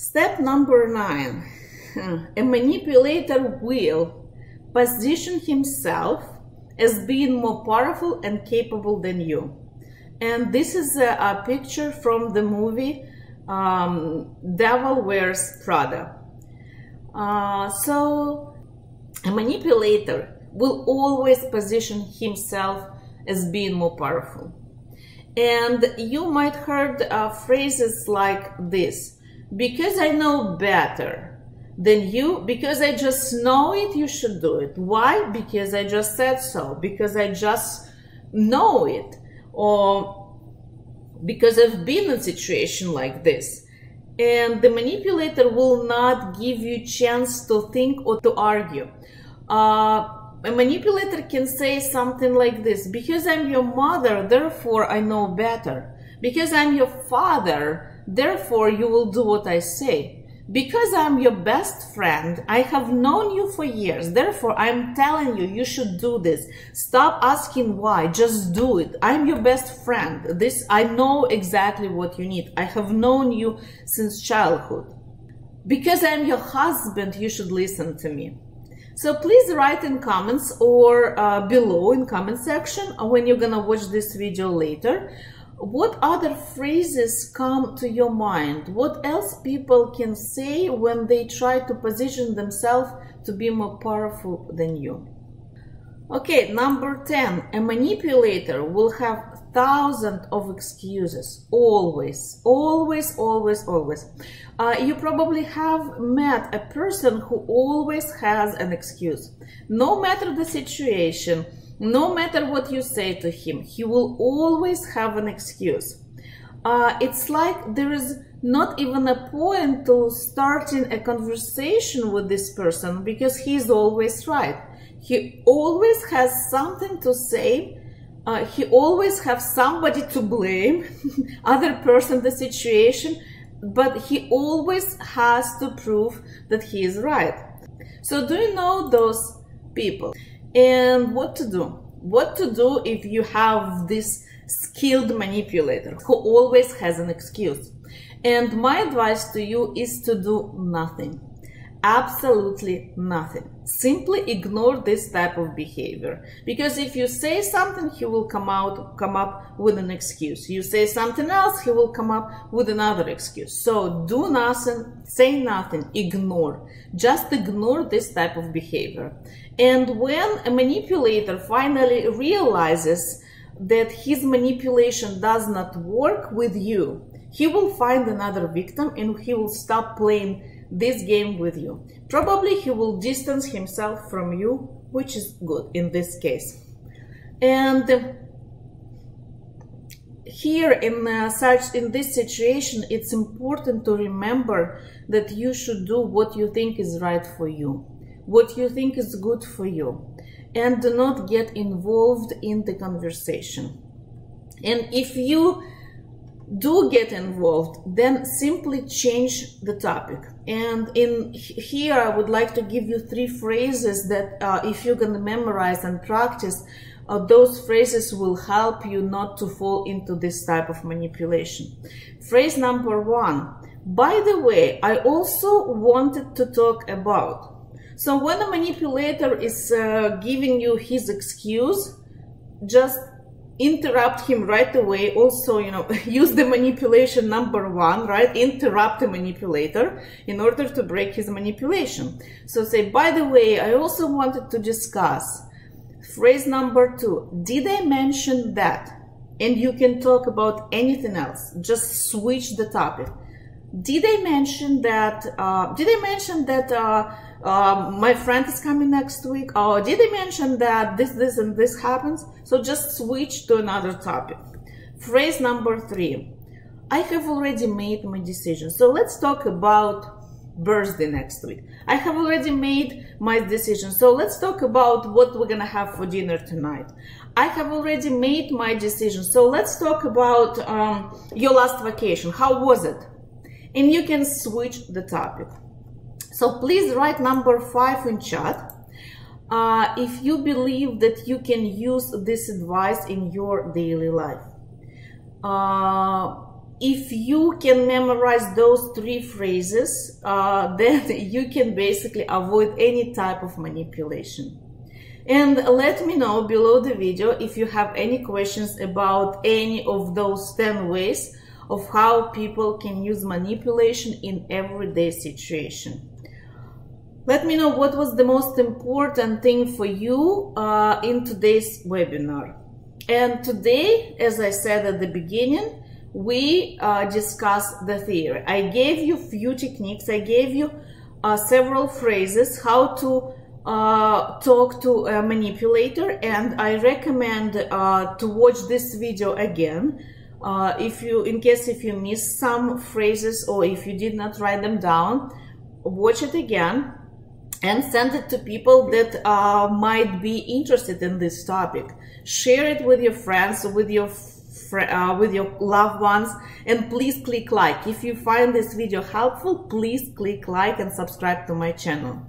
Step number nine. A manipulator will position himself as being more powerful and capable than you. And this is a, a picture from the movie um, Devil Wears Prada. Uh, so, a manipulator will always position himself as being more powerful. And you might heard uh, phrases like this, because I know better than you, because I just know it, you should do it. Why? Because I just said so, because I just know it, or because I've been in a situation like this. And the manipulator will not give you chance to think or to argue. Uh, a manipulator can say something like this because i'm your mother therefore i know better because i'm your father therefore you will do what i say. Because i'm your best friend i have known you for years. Therefore i'm telling you you should do this. Stop asking why. Just do it. I'm your best friend. This i know exactly what you need. I have known you since childhood. Because i'm your husband you should listen to me. So please write in comments or uh, below in comment section when you're gonna watch this video later. What other phrases come to your mind? What else people can say when they try to position themselves to be more powerful than you? Okay, number 10. A manipulator will have thousands of excuses. Always, always, always, always. Uh, you probably have met a person who always has an excuse. No matter the situation, no matter what you say to him, he will always have an excuse. Uh, it's like there is not even a point to starting a conversation with this person because he's always right. He always has something to say uh, he always have somebody to blame, other person, the situation, but he always has to prove that he is right. So do you know those people? And what to do? What to do if you have this skilled manipulator who always has an excuse? And my advice to you is to do nothing absolutely nothing. Simply ignore this type of behavior. Because if you say something, he will come out, come up with an excuse. You say something else, he will come up with another excuse. So do nothing, say nothing, ignore. Just ignore this type of behavior. And when a manipulator finally realizes that his manipulation does not work with you, he will find another victim and he will stop playing this game with you. Probably he will distance himself from you, which is good in this case. And here in uh, such in this situation it's important to remember that you should do what you think is right for you what you think is good for you and do not get involved in the conversation and if you do get involved, then simply change the topic. And in here, I would like to give you three phrases that uh, if you're going to memorize and practice, uh, those phrases will help you not to fall into this type of manipulation. Phrase number one. By the way, I also wanted to talk about. So when a manipulator is uh, giving you his excuse, just interrupt him right away also you know use the manipulation number one right? Interrupt the manipulator in order to break his manipulation. So say by the way i also wanted to discuss phrase number two. Did i mention that? And you can talk about anything else. Just switch the topic. Did i mention that uh, did i mention that uh, um, my friend is coming next week. Oh, did I mention that this, this, and this happens? So just switch to another topic. Phrase number three. I have already made my decision. So let's talk about birthday next week. I have already made my decision. So let's talk about what we're gonna have for dinner tonight. I have already made my decision. So let's talk about um, your last vacation. How was it? And you can switch the topic. So please write number five in chat uh, if you believe that you can use this advice in your daily life. Uh, if you can memorize those three phrases, uh, then you can basically avoid any type of manipulation. And let me know below the video if you have any questions about any of those 10 ways of how people can use manipulation in everyday situation. Let me know what was the most important thing for you uh, in today's webinar. And today, as I said at the beginning, we uh, discussed the theory. I gave you few techniques. I gave you uh, several phrases how to uh, talk to a manipulator and I recommend uh, to watch this video again uh, if you in case if you missed some phrases or if you did not write them down watch it again and send it to people that uh, might be interested in this topic. Share it with your friends with your uh, with your loved ones and please click like. If you find this video helpful please click like and subscribe to my channel